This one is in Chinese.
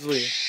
注意。